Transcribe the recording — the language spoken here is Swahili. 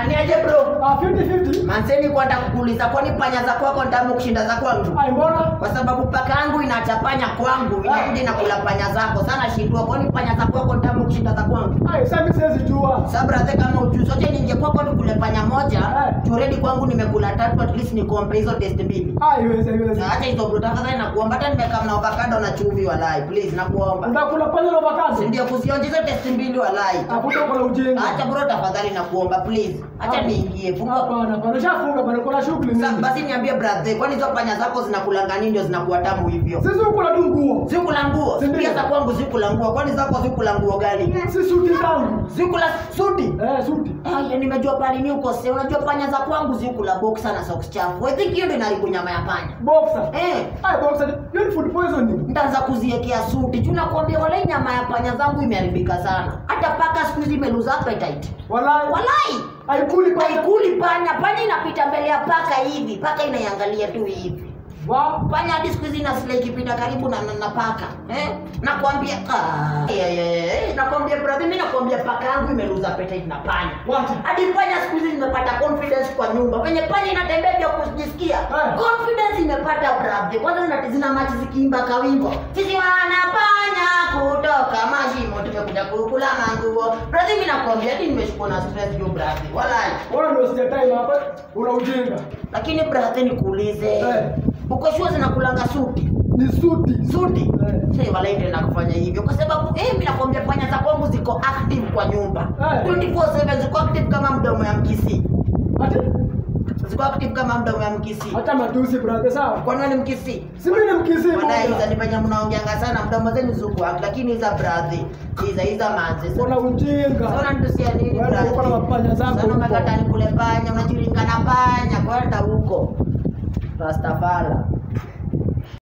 Aniaje bro? Ah, 50-50. Manseni kwenda kukuuliza kwani panya za kwako ndamu kushinda za kwangu? Ai, mbona? Kwa sababu paka yangu inachapanya kwangu, rudi na kula panya zako. Sana shindwa kwani panya za kwako ndio kushinda za kwangu? Ai, sasa mimi siwezi jua. Sasa brother, kama ujui sote ninge kwako nikule panya moja, juredi kwangu nimekula tatu, at least ni kuomba hizo test mbili. Ai, iweze, iweze. Acha hizo bro, tafadhali nakuomba, hata nimekaa na avocado na chumvi walai, please nakuomba. Unakula panya na avocado? ndio kusionje hizo test mbili walai. hakuna kuna ujenga Acha bro, tafadhali nakuomba please. Acha niingie. Funga. Hapana, hapana. Shafunga bana, kuna shughuli nyingi. basi niambie brother, kwani hizo panya zako zinakulanga nini ndio zinakuwa tamu hivyo? Na tu nguo. Zikula nguo. Pia za kwangu zikula nguo. Kwani zako zikula nguo gani? Si suti zangu. Zikula suti. Eh, suti. Ah, nimejua pale ni ukose. Unajua panya za kwangu zikula boxer na socks chafu. I think hiyo ndio inaharibu nyama ya panya. Boxer. Eh, Ah, boxer. Hiyo ni food poisoning. nitaanza kuziekea suti. Juu nakwambia wale nyama ya panya zangu imeharibika sana. Hata paka siku hizi imeluza appetite. Walai. Walai. Haikuli panya. Haikuli panya. Panya inapita mbele ya paka hivi. Paka inaiangalia tu hivi. Wa. Panya hadi siku hizi nasile ikipita karibu na, na, na paka eh? Nakwambia ah, yeah, yeah, yeah. Nakwambia brother, mimi nakwambia paka yangu imeluza appetite na panya. Hadi panya siku hizi nimepata confidence kwa nyumba. Venye panya inatembea bila kujisikia. Eh. Confidence imepata brother. Kwanza zina zina machi zikiimba kawimbo. Sisi wana panya kutoka mashimo tumekuja kukula manguo. Brother, mimi nakwambia hadi nimeshukua na stress hiyo brother. Walai. Wewe ndio sijatai hapa. Una ujinga. Lakini brother, nikuulize. Eh. Uko sure zinakulanga suti? Ni suti. Suti. yeah. Sasa walaende ndio kufanya hivyo kwa sababu eh, mimi nakwambia fanya za kwangu ziko active kwa nyumba. yeah. 24/7 ziko active kama mdomo ya mkisi. Hata Ziko active kama mdomo ya mkisi. hata matusi brother sawa. kwa nani mkisi? Si mimi ni mkisi bwana hizo ni penye mnaongeanga sana mdomo zenu zuku lakini hiza brother. hizo hizo manzi manze. Una ujinga. Sasa nitusia nini brother? uko na mapanya zangu sana makata nikule panya, unajiringa na panya, hata huko. Rastafari.